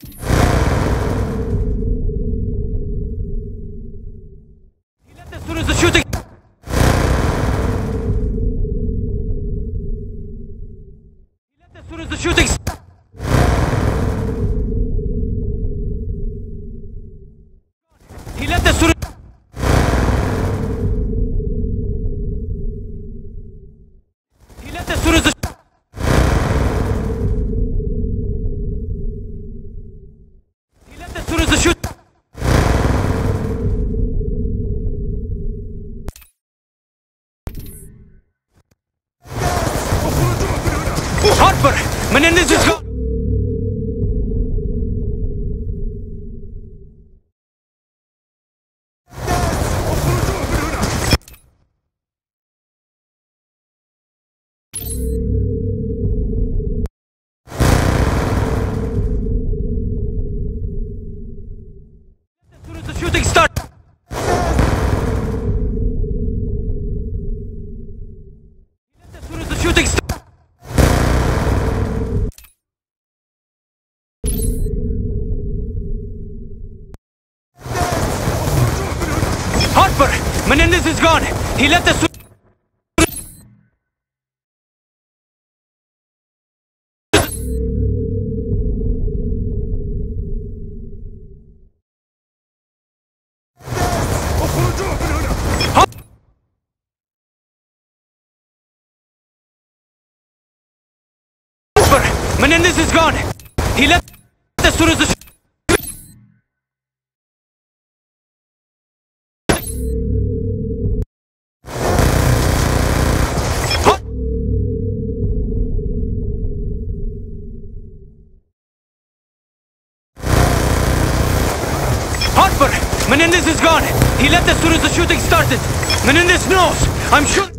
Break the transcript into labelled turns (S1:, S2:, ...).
S1: He left as soon as the shooting. Harper! Menendez is gone! Menendez is gone! He left. Harper! Menendez is gone! He left as soon as the. Menendez is gone! He left as soon as the shooting started! Menendez knows! I'm sure...